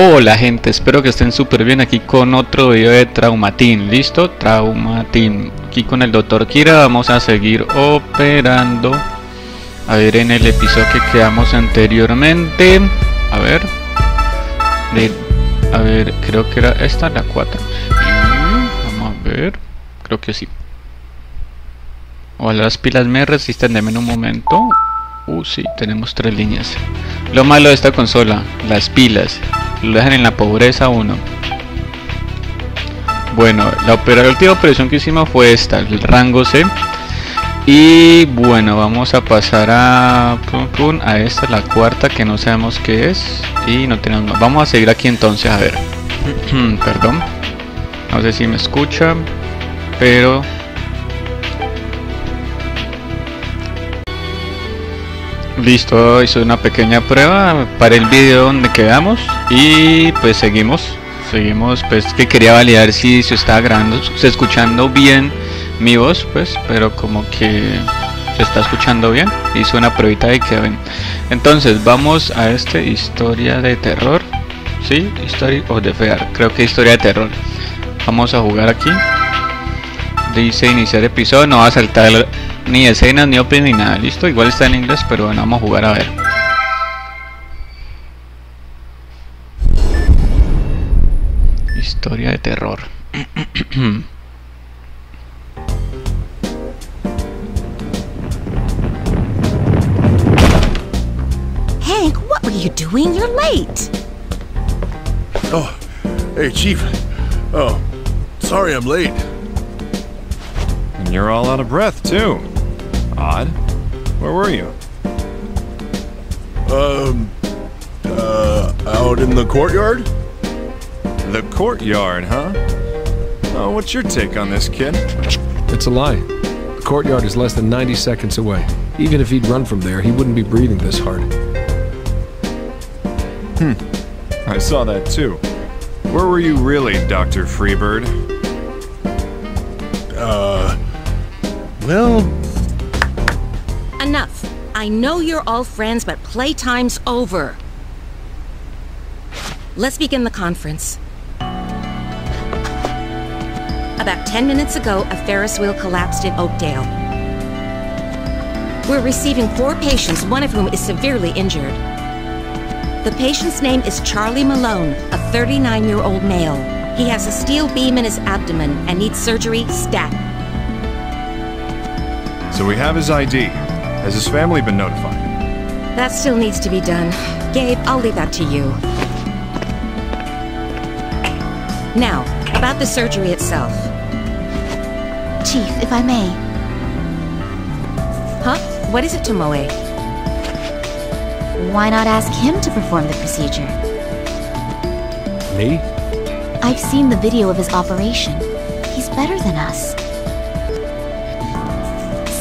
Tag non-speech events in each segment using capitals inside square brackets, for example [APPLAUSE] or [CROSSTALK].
Hola gente, espero que estén súper bien aquí con otro video de Traumatín, ¿listo? Traumatín, aquí con el doctor Kira vamos a seguir operando. A ver en el episodio que quedamos anteriormente A ver A ver, creo que era esta la 4 Vamos a ver, creo que sí. Ojalá las pilas me resisten, denme un momento. Uh, sí, tenemos tres líneas. Lo malo de esta consola, las pilas lo dejan en la pobreza uno. Bueno, la, última operación que hicimos fue esta, el rango C. Y bueno, vamos a pasar a, a esta, la cuarta, que no sabemos qué es. Y no tenemos Vamos a seguir aquí entonces, a ver. [CLEARS THROAT] Perdón. No sé si me escucha, pero Listo, hice una pequeña prueba para el video donde quedamos y pues seguimos. Seguimos, pues que quería validar si se está grabando, se escuchando bien mi voz, pues, pero como que se está escuchando bien. Hice una pruebita y quedó bien. Entonces, vamos a este historia de terror. ¿Sí? Historia o de fear. Creo que historia de terror. Vamos a jugar aquí. Dice iniciar episodio, no va a saltar ni escenas, ni open, ni nada. Listo, igual está en inglés, pero bueno, vamos a jugar a ver. Historia de terror. [CLEARS THROAT] Hank, what were you doing? You're late. Oh, hey, Chief. Oh, sorry I'm late. And you're all out of breath, too. Odd. Where were you? Um, uh, out in the courtyard? The courtyard, huh? Oh, what's your take on this, kid? It's a lie. The courtyard is less than 90 seconds away. Even if he'd run from there, he wouldn't be breathing this hard. Hmm. I saw that too. Where were you really, Dr. Freebird? Uh, well... Enough. I know you're all friends, but playtime's over. Let's begin the conference. About 10 minutes ago, a Ferris wheel collapsed in Oakdale. We're receiving four patients, one of whom is severely injured. The patient's name is Charlie Malone, a 39-year-old male. He has a steel beam in his abdomen and needs surgery stat. So we have his ID. Has his family been notified? That still needs to be done. Gabe, I'll leave that to you. Now, about the surgery itself. Chief, if I may. Huh? What is it, to Tomoe? Why not ask him to perform the procedure? Me? I've seen the video of his operation. He's better than us.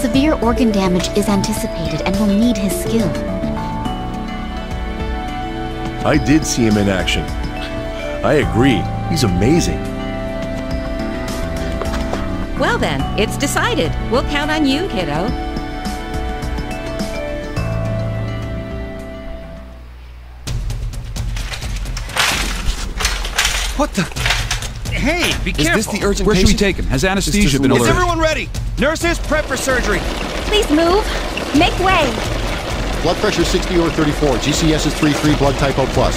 Severe organ damage is anticipated and will need his skill. I did see him in action. I agree. He's amazing. Well then, it's decided. We'll count on you, kiddo. What the? Hey, be Is careful. this the urgent Where patient? should we take him? Has anesthesia been alerted? Is ordered? everyone- everyone ready? Nurses, prep for surgery. Please move. Make way. Blood pressure 60 over 34. GCS is 3-3, blood type O+. plus.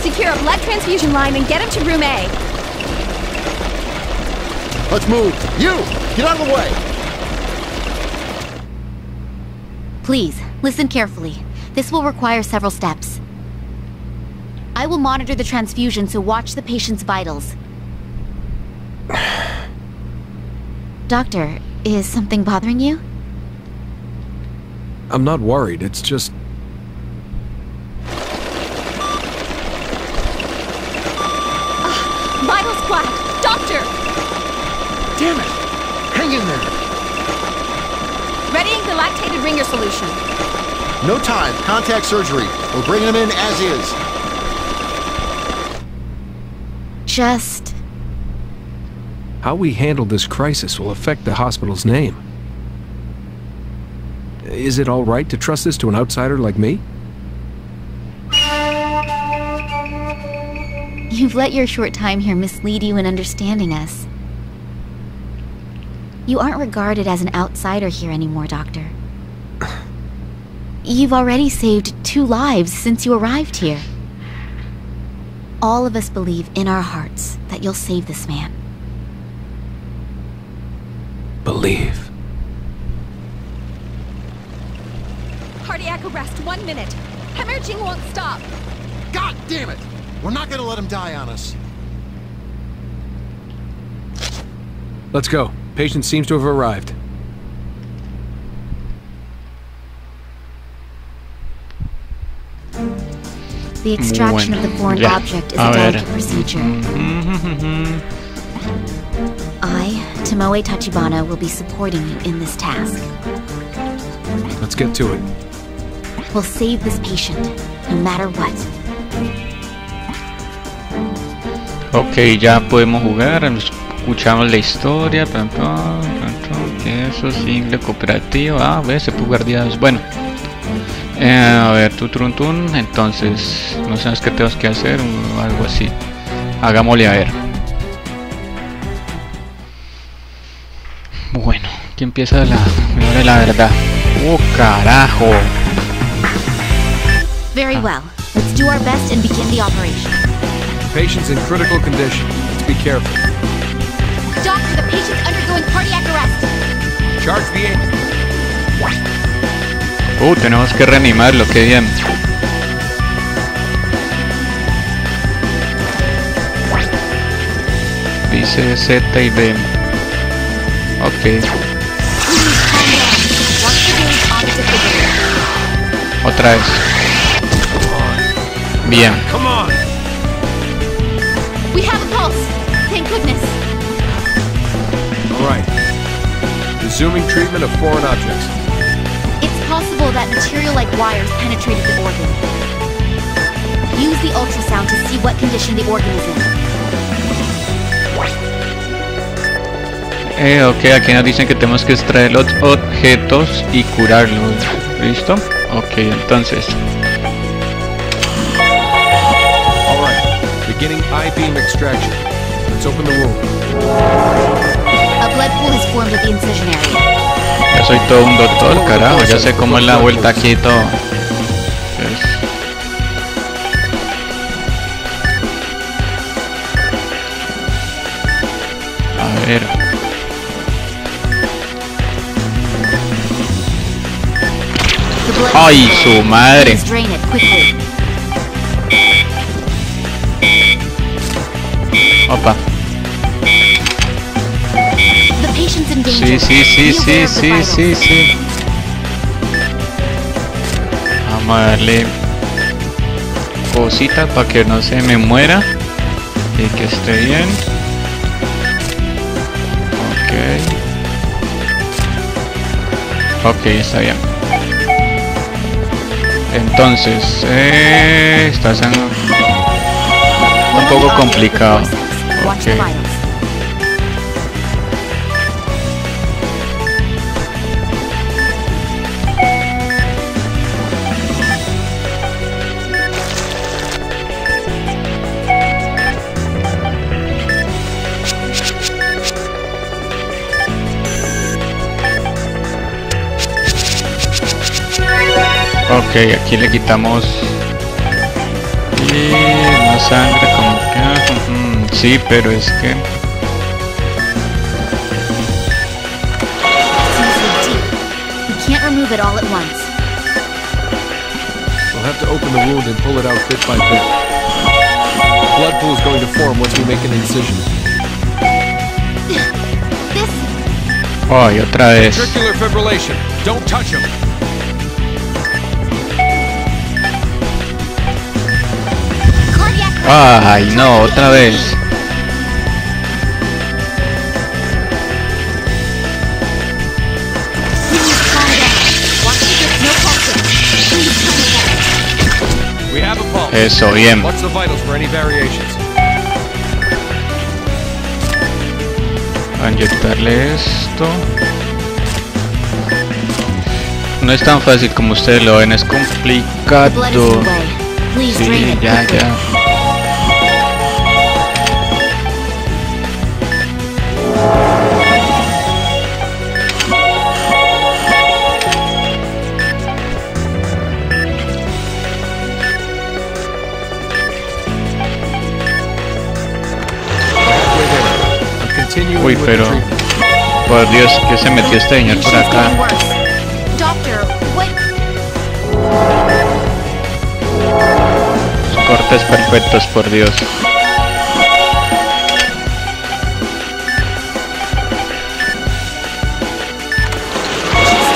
Secure a blood transfusion line and get him to room A. Let's move. You! Get out of the way! Please, listen carefully. This will require several steps. I will monitor the transfusion, so watch the patient's vitals. Doctor, is something bothering you? I'm not worried, it's just... Ah, Vitals black. Doctor! Damn it! Hang in there! Readying the lactated ringer solution. No time. Contact surgery. We're bringing him in as is. Just... How we handle this crisis will affect the hospital's name. Is it alright to trust this to an outsider like me? You've let your short time here mislead you in understanding us. You aren't regarded as an outsider here anymore, Doctor. You've already saved two lives since you arrived here. All of us believe in our hearts that you'll save this man. Believe. Cardiac arrest, one minute. Hemorrhaging won't stop. God damn it! We're not gonna let him die on us. Let's go. Patient seems to have arrived. The extraction Bueno, of the foreign ya. object is A a delicate procedure. Mm-hmm. Tomoe Tachibana, will be supporting you in this task. Let's get to it. We'll save this patient, no matter what. Ok, ya podemos jugar, escuchamos la historia, pam, pam, pam, que eso, single, cooperativo, ah, ves, se puede jugar días, bueno. Eh, a ver, tu trun tun, entonces, no sabes qué tenemos que hacer o algo así. Hagámosle a ver. Bueno, aquí empieza la, la hora de la verdad. ¡Oh, carajo! Very well. Let's do our best and begin the operation. Patient's in critical condition. Let's be careful. Doctor, the patient's undergoing cardiac arrest. Charge the Uh, tenemos que reanimarlo, qué bien. Dice Z y B. door. otra vez. Bien. Come on! We have a pulse. Thank goodness. All right. Resuming treatment of foreign objects. It's possible that material like wires penetrated the organ. Use the ultrasound to see what condition the organ is in. Eh, ok, aquí nos dicen que tenemos que extraer los objetos y curarlos. ¿Listo? Ok, entonces. All right. Beginning I-beam extraction. Let's open the wound. A blood pool has formed at the incision area. Ya soy todo un doctor, carajo. Ya sé cómo es la vuelta aquí y todo. Pues, A ver. Ay, su madre. Opa. Sí, sí, sí, sí, sí, sí, sí. Vamos a darle cositas para que no se me muera y que esté bien. Ok. Ok, está bien. Entonces, eh, está siendo un poco complicado. Ok. aquí le quitamos y más sangre como que sí, pero es que It's easily deep. We can't remove it all at once. We'll have to open the wound and pull it out bit by bit. Blood pool is going to form once we make an incision. This ay otra vez. Ventricular fibrillation. Don't touch him. We have a pulse. Eso, bien. A inyectarle esto. No es tan fácil como ustedes lo ven, es complicado. Sí, ya, ya. Uy, pero... Por Dios, que se metió este señor por acá. Cortes perfectos, por Dios. Just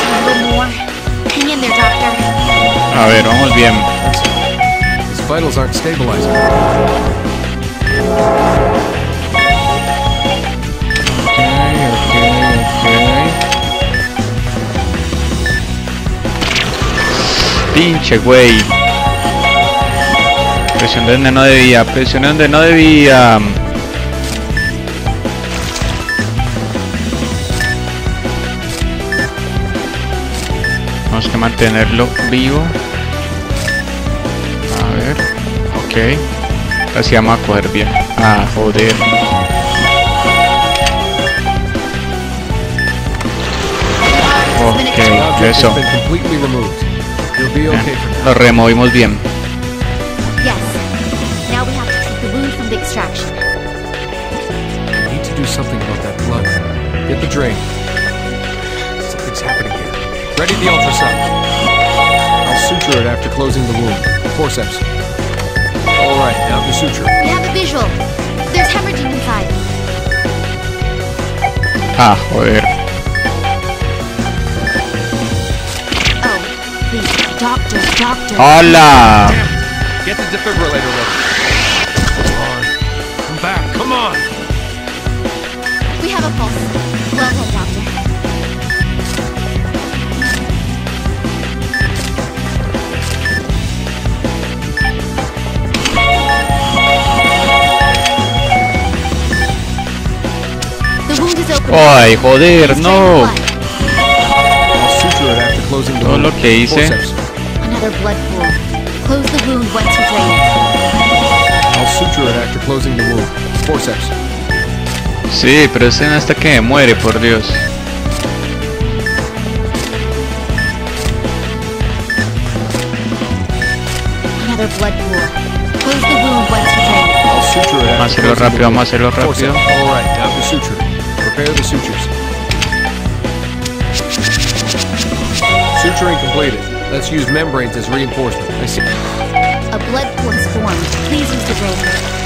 a little more. Hang in there, doctor. A ver, vamos bien. Pinche güey. Presión donde no debía, presión donde no debía. Tenemos que mantenerlo vivo. A ver. Ok. Así vamos a coger bien. Ah, joder. Ok, eso. Be okay for now. Lo removimos bien. Yes. Now we have to treat the wound from the extraction. We need to do something about that blood. Get the drain. Something's happening here. Ready the ultrasound. I'll suture it after closing the wound. Forceps. All right, now the suture. We have a visual. There's hemorrhaging inside. Ah, joder. Doctor, doctor. ¡Hola! Get the defibrillator ready. Come on. Come back. Come on. We have a pulse. Well done, doctor. The wound is open. ¡Ay, joder! ¡No! Todo lo que hice. Forceps. Another blood pool. Close the wound once you drain it. I'll suture it after closing the wound. Forceps. Sí, pero ese hasta que me muere, por Dios. Another blood pool. Close the wound once you drain it. I'll suture it after hacerlo closing the wound. vamos a hacerlo Forceps. rápido. All right, now the suture. Prepare the sutures. Suturing completed. Let's use membranes as reinforcement. I see. A blood has formed. Please use the drain.